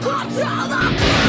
control the